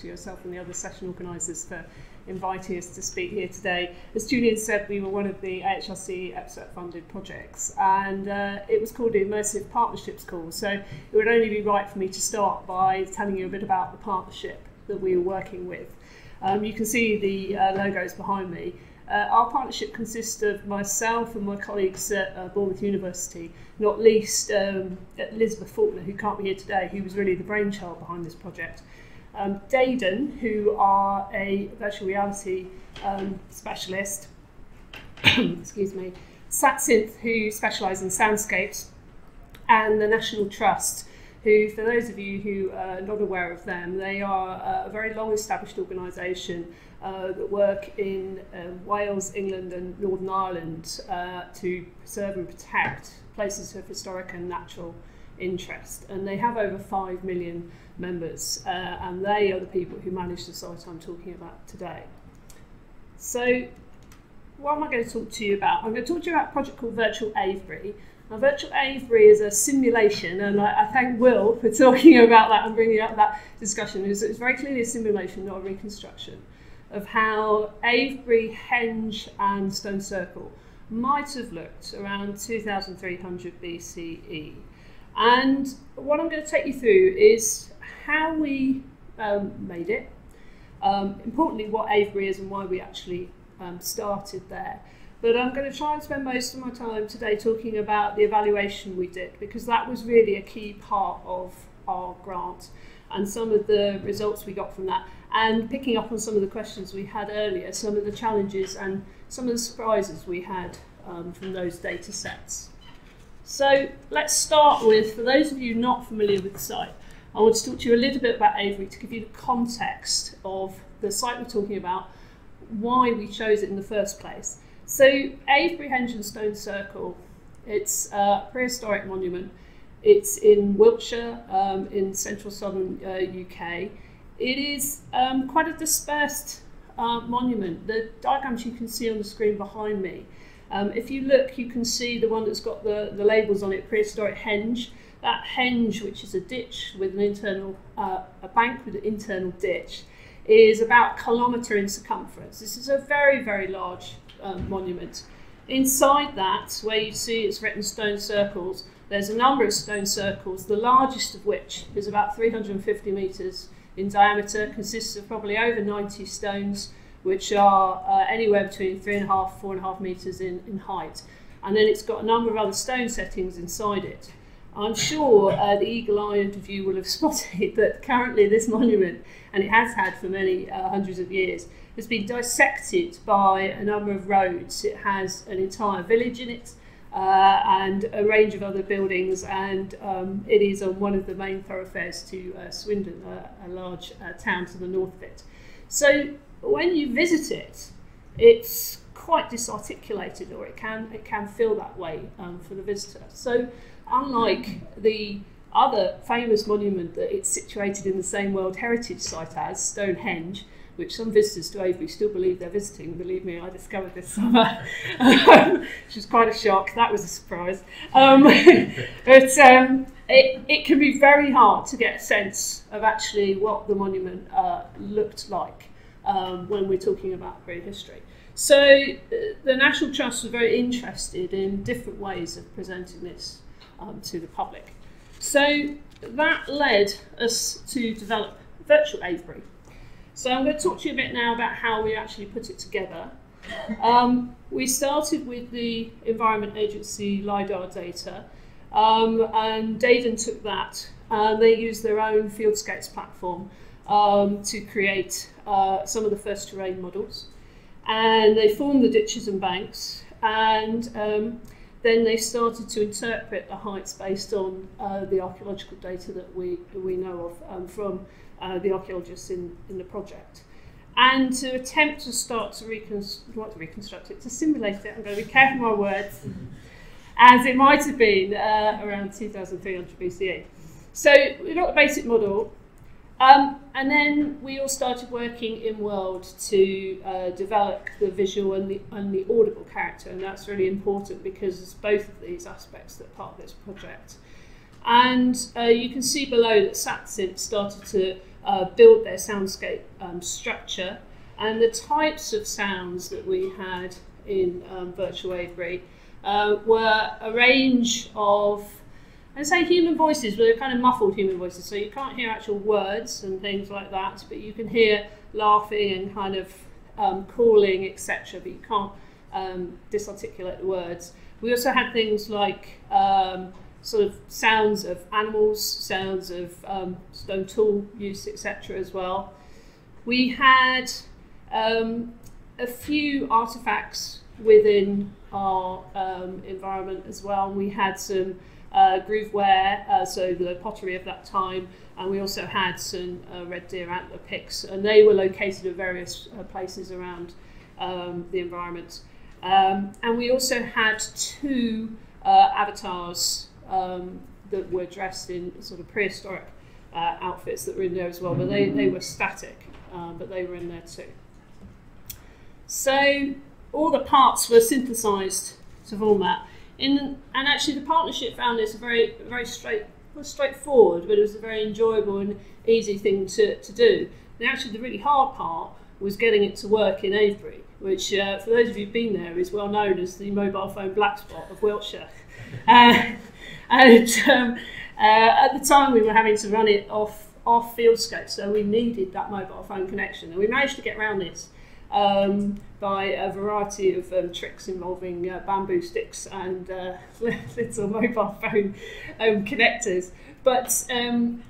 to yourself and the other session organisers for inviting us to speak here today. As Julian said, we were one of the AHRC EPSRC funded projects and uh, it was called the Immersive Partnerships Call. So it would only be right for me to start by telling you a bit about the partnership that we were working with. Um, you can see the uh, logos behind me. Uh, our partnership consists of myself and my colleagues at uh, Bournemouth University, not least um, Elizabeth Faulkner, who can't be here today, who was really the brainchild behind this project. Um, Daden, who are a virtual reality um, specialist, excuse me, Satsymph, who specialise in soundscapes, and the National Trust, who, for those of you who are not aware of them, they are a very long established organisation uh, that work in um, Wales, England, and Northern Ireland uh, to preserve and protect places of historic and natural interest. And they have over 5 million members, uh, and they are the people who manage the site I'm talking about today. So, what am I going to talk to you about? I'm going to talk to you about a project called Virtual Avebury. Now, Virtual Avebury is a simulation, and I, I thank Will for talking about that and bringing up that discussion. It's, it's very clearly a simulation, not a reconstruction of how Avebury, Henge, and Stone Circle might have looked around 2300 BCE. And what I'm going to take you through is how we um, made it, um, importantly, what Avebury is and why we actually um, started there. But I'm going to try and spend most of my time today talking about the evaluation we did because that was really a key part of our grant and some of the results we got from that and picking up on some of the questions we had earlier, some of the challenges and some of the surprises we had um, from those data sets. So let's start with, for those of you not familiar with the site, I want to talk to you a little bit about Avebury to give you the context of the site we're talking about, why we chose it in the first place. So Avebury Henge Stone Circle, it's a prehistoric monument. It's in Wiltshire, um, in central southern uh, UK. It is um, quite a dispersed uh, monument. The diagrams you can see on the screen behind me. Um, if you look, you can see the one that's got the, the labels on it, prehistoric henge. That henge, which is a ditch with an internal, uh, a bank with an internal ditch, is about a kilometre in circumference. This is a very, very large um, monument. Inside that, where you see it's written stone circles, there's a number of stone circles, the largest of which is about 350 metres in diameter, consists of probably over 90 stones, which are uh, anywhere between three and a half, four and a half metres in, in height. And then it's got a number of other stone settings inside it. I'm sure uh, the eagle-eyed you will have spotted that currently this monument, and it has had for many uh, hundreds of years, has been dissected by a number of roads. It has an entire village in it, uh, and a range of other buildings, and um, it is on one of the main thoroughfares to uh, Swindon, a, a large uh, town to the north of it. So when you visit it, it's quite disarticulated, or it can it can feel that way um, for the visitor. So unlike the other famous monument that it's situated in the same World Heritage Site as, Stonehenge, which some visitors to Avebury still believe they're visiting. Believe me, I discovered this summer, um, which was quite a shock. That was a surprise. Um, but um, it, it can be very hard to get a sense of actually what the monument uh, looked like um, when we're talking about prehistory. So uh, the National Trust was very interested in different ways of presenting this um, to the public. So that led us to develop Virtual Avebury. So I'm going to talk to you a bit now about how we actually put it together. Um, we started with the Environment Agency LIDAR data, um, and Daden took that and they used their own Fieldscapes platform um, to create some of the first terrain models. And they formed the ditches and banks, and um, then they started to interpret the heights based on uh, the archaeological data that we, we know of um, from uh, the archaeologists in, in the project. And to attempt to start to reconstruct, to reconstruct it, to simulate it, I'm going to be careful my words, as it might have been uh, around 2300 BCE. So we've got the basic model, um, and then we all started working in World to uh, develop the visual and the, and the audible character, and that's really important because it's both of these aspects that are part of this project. And uh, you can see below that Satsymph started to uh, build their soundscape um, structure and the types of sounds that we had in um, Virtual Avebury uh, were a range of, I'd say human voices, but they're kind of muffled human voices. So you can't hear actual words and things like that, but you can hear laughing and kind of um, calling, etc. But you can't um, disarticulate the words. We also had things like um, sort of sounds of animals, sounds of um, stone tool use, etc. as well. We had um, a few artifacts within our um, environment as well. We had some uh, Grooved Ware, uh, so the pottery of that time, and we also had some uh, red deer antler picks, and they were located at various uh, places around um, the environment. Um, and we also had two uh, avatars um, that were dressed in sort of prehistoric uh, outfits that were in there as well, but they, they were static, but they were in there too. So all the parts were synthesized to format. In, and actually, the partnership found this very, very straight, well, straightforward, but it was a very enjoyable and easy thing to, to do. And actually, the really hard part was getting it to work in Avebury, which, uh, for those of you who've been there, is well known as the mobile phone black spot of Wiltshire. uh, and um, uh, at the time, we were having to run it off off Fieldscapes, so we needed that mobile phone connection, and we managed to get around this um, by a variety of um, tricks involving uh, bamboo sticks and uh, little mobile phone um, connectors. But um,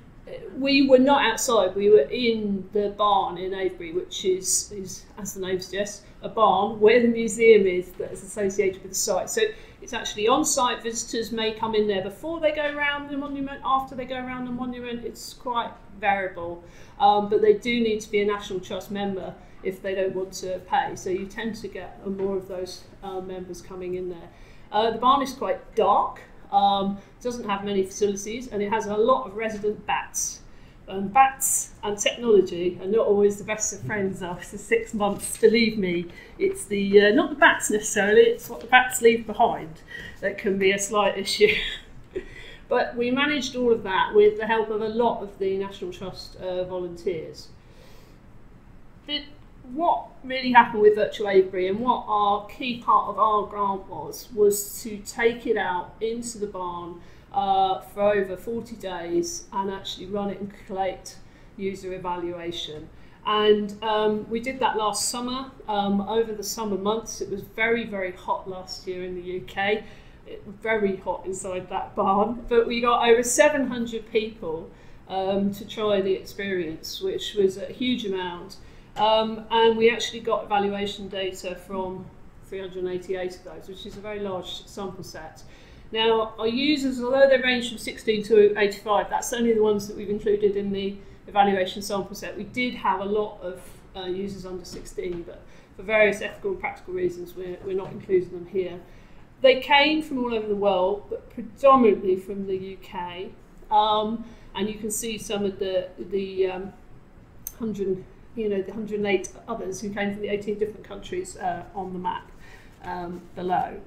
we were not outside, we were in the barn in Avebury, which is, is, as the name suggests, a barn where the museum is that is associated with the site. So it's actually on site. Visitors may come in there before they go around the monument, after they go around the monument. It's quite variable, um, but they do need to be a National Trust member if they don't want to pay. So you tend to get more of those uh, members coming in there. Uh, the barn is quite dark, um, doesn't have many facilities, and it has a lot of resident bats. And bats and technology are not always the best of friends after six months. Believe me, it's the uh, not the bats necessarily; it's what the bats leave behind that can be a slight issue. but we managed all of that with the help of a lot of the National Trust uh, volunteers. But what really happened with Virtual Avebury and what our key part of our grant was, was to take it out into the barn uh, for over 40 days and actually run it and collect user evaluation. And um, we did that last summer, um, over the summer months. It was very, very hot last year in the UK. It very hot inside that barn. But we got over 700 people um, to try the experience, which was a huge amount. Um, and we actually got evaluation data from 388 of those, which is a very large sample set. Now, our users, although they range from 16 to 85, that's only the ones that we've included in the evaluation sample set. We did have a lot of uh, users under 16, but for various ethical and practical reasons, we're, we're not including them here. They came from all over the world, but predominantly from the UK. Um, and you can see some of the, the um, 100 you know, the 108 others who came from the 18 different countries uh, on the map um, below.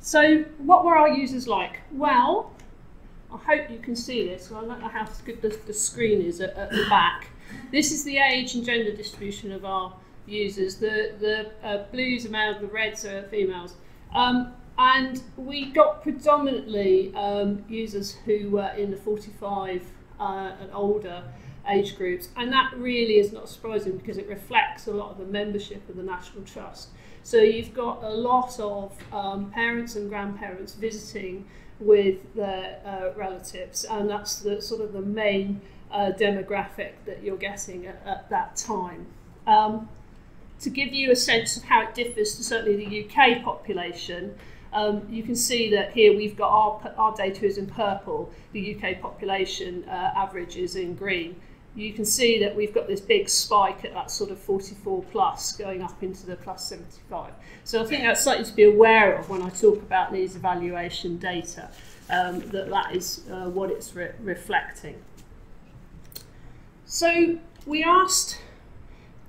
So what were our users like? Well, I hope you can see this. I don't know how good the, the screen is at, at, the back. This is the age and gender distribution of our users. The, the uh, blues are males, the reds are females. Um, and we got predominantly um, users who were in the 45 uh, and older age groups. And that really is not surprising because it reflects a lot of the membership of the National Trust. So you've got a lot of um, parents and grandparents visiting with their uh, relatives, and that's the sort of the main uh, demographic that you're getting at, at that time. Um, to give you a sense of how it differs to certainly the UK population, um, you can see that here we've got our, our data is in purple, the UK population uh, average is in green you can see that we've got this big spike at that sort of 44 plus going up into the plus 75. So I think that's something to be aware of when I talk about these evaluation data, um, that that is uh, what it's re reflecting. So we asked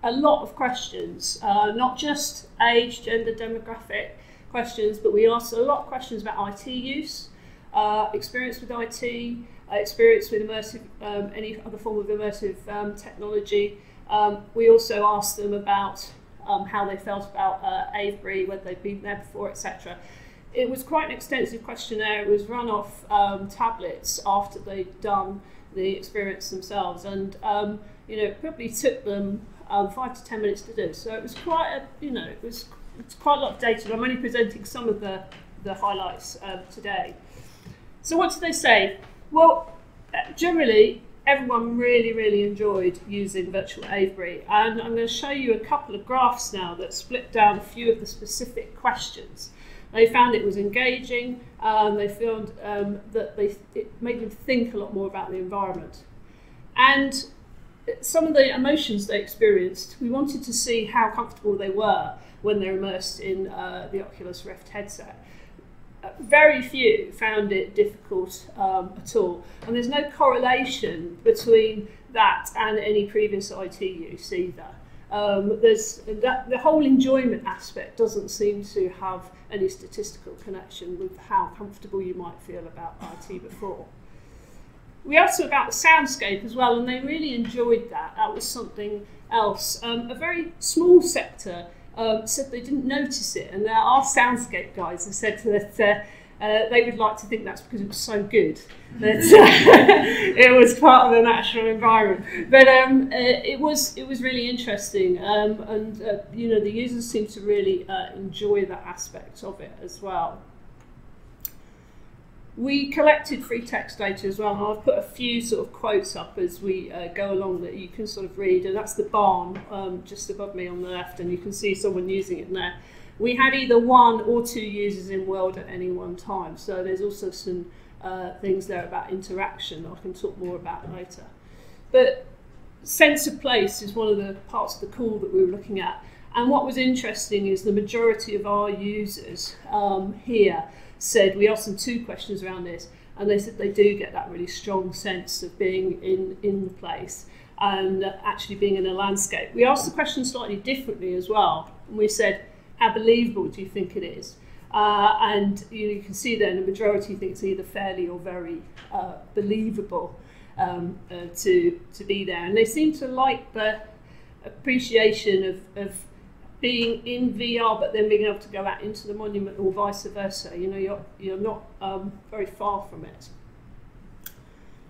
a lot of questions, uh, not just age, gender, demographic questions, but we asked a lot of questions about IT use, uh, experience with IT, experience with immersive, um, any other form of immersive um, technology. Um, we also asked them about um, how they felt about uh, Avebury, whether they'd been there before, etc. It was quite an extensive questionnaire. It was run off um, tablets after they'd done the experience themselves, and um, you know, it probably took them five to ten minutes to do. So it was quite a, you know, it was it's quite a lot of data. I'm only presenting some of the the highlights um, today. So what did they say? Well, generally, everyone really, really enjoyed using Virtual Avebury. And I'm going to show you a couple of graphs now that split down a few of the specific questions. They found it was engaging, um, they found um, that they, it made them think a lot more about the environment. And some of the emotions they experienced, we wanted to see how comfortable they were when they're immersed in uh, the Oculus Rift headset very few found it difficult um, at all. And there's no correlation between that and any previous IT use either. Um, there's that, the whole enjoyment aspect doesn't seem to have any statistical connection with how comfortable you might feel about IT before. We asked about the soundscape as well, and they really enjoyed that. That was something else. Um, a very small sector um, said they didn't notice it, and our soundscape guys have said that uh, uh, they would like to think that's because it was so good that uh, it was part of the natural environment. But um, uh, it was it was really interesting, um, and you know the users seem to really enjoy that aspect of it as well. We collected free text data as well, and I've put a few sort of quotes up as we uh, go along that you can sort of read, and that's the barn um, just above me on the left, and you can see someone using it there. We had either one or two users in world at any one time, so there's also some uh, things there about interaction I can talk more about later. But sense of place is one of the parts of the call that we were looking at, and what was interesting is the majority of our users um, here said we asked them two questions around this, and they said they do get that really strong sense of being in in the place and actually being in a landscape. We asked the question slightly differently as well, and we said, "How believable do you think it is?" Uh, and you, know, you can see then the majority think it's either fairly or very uh, believable um, uh, to to be there, and they seem to like the appreciation of, of being in VR, but then being able to go out into the monument or vice versa. You know, you're, you're not um, very far from it.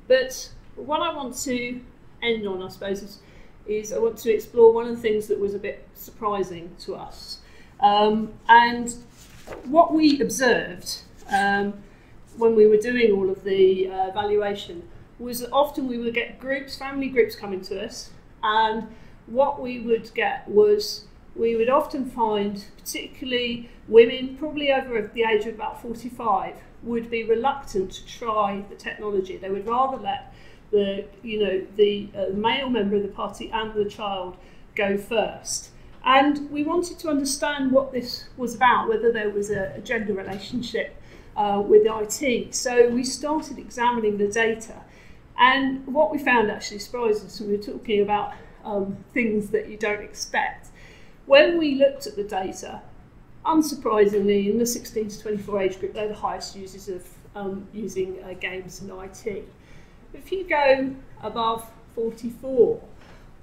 But what I want to end on, I suppose, is, is I want to explore one of the things that was a bit surprising to us. Um, and what we observed um, when we were doing all of the uh, evaluation was that often we would get groups, family groups coming to us, and what we would get was we would often find, particularly women, probably over the age of about 45, would be reluctant to try the technology. They would rather let the, you know, the uh, male member of the party and the child go first. And we wanted to understand what this was about, whether there was a, a gender relationship uh, with IT. So we started examining the data. And what we found actually surprised us, we were talking about um, things that you don't expect. When we looked at the data, unsurprisingly, in the 16 to 24 age group, they're the highest users of um, using uh, games and IT. If you go above 44,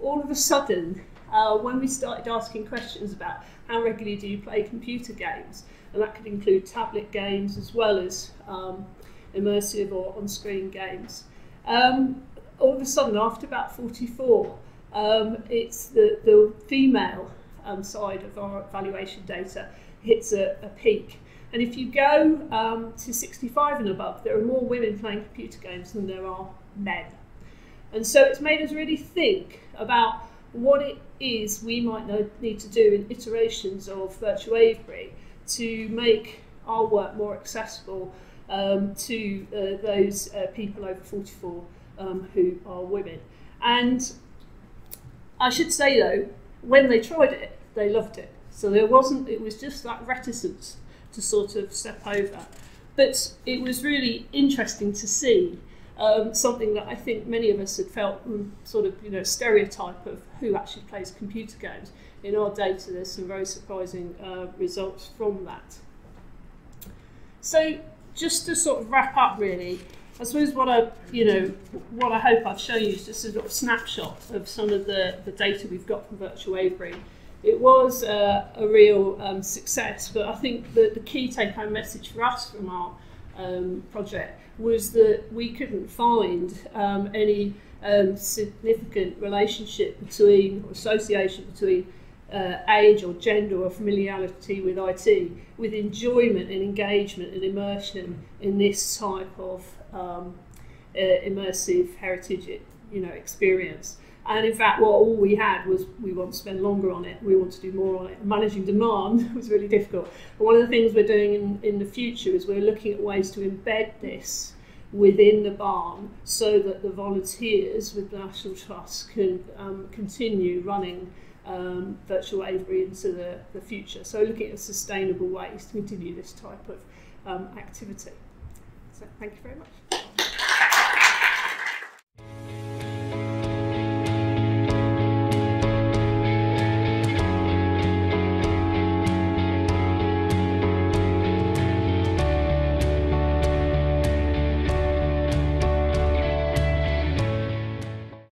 all of a sudden, uh, when we started asking questions about how regularly do you play computer games, and that could include tablet games as well as um, immersive or on-screen games, um, all of a sudden, after about 44, um, it's the, the female um, side of our valuation data hits a, a peak. And if you go um, to 65 and above, there are more women playing computer games than there are men. And so it's made us really think about what it is we might need to do in iterations of Virtual Avebury to make our work more accessible um, to uh, those uh, people over 44 um, who are women. And I should say though, when they tried it, they loved it. So there wasn't, it was just that reticence to sort of step over. But it was really interesting to see um, something that I think many of us had felt mm, sort of, you know, stereotype of who actually plays computer games. In our data, there's some very surprising uh, results from that. So just to sort of wrap up, really, I suppose what I, you know, what I hope I've shown you is just a sort of snapshot of some of the, the data we've got from Virtual Avebury. It was uh, a real um, success, but I think that the key take-home message for us from our um, project was that we couldn't find um, any um, significant relationship between or association between uh, age or gender or familiarity with IT, with enjoyment and engagement and immersion in this type of um, uh, immersive heritage, you know, experience. And in fact, what all we had was we want to spend longer on it, we want to do more on it. Managing demand was really difficult. But one of the things we're doing in, in the future is we're looking at ways to embed this within the barn so that the volunteers with the National Trust can um, continue running um, virtual Avebury into the, the future. So looking at sustainable ways to continue this type of um, activity. So thank you very much.